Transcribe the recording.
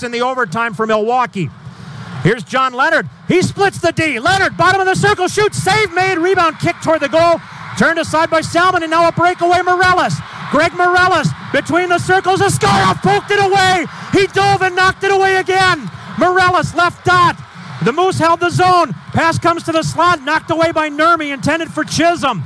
shots in the overtime for Milwaukee. Here's John Leonard. He splits the D. Leonard, bottom of the circle, shoots, save made, rebound kick toward the goal. Turned aside by Salmon, and now a breakaway Meireles. Greg Meireles between the circles. Askarov poked it away. He dove and knocked it away again. Meireles left dot. The Moose held the zone. Pass comes to the slot, knocked away by Nurmi, intended for Chisholm.